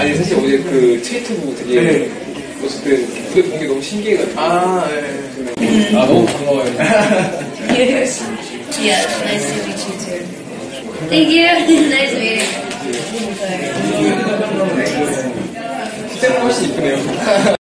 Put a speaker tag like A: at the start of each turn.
A: 아니 사실 어제 그 트위터 보고 되게
B: 네.
A: 어쨌든 무대 본게 너무 신기해가지고
B: 아, 네.
A: 아 너무 반가워요.
C: Yes. Yeah, 예, nice to meet you too. Thank you. nice meeting you. 네.
A: 시대는 훨씬 이쁘네요.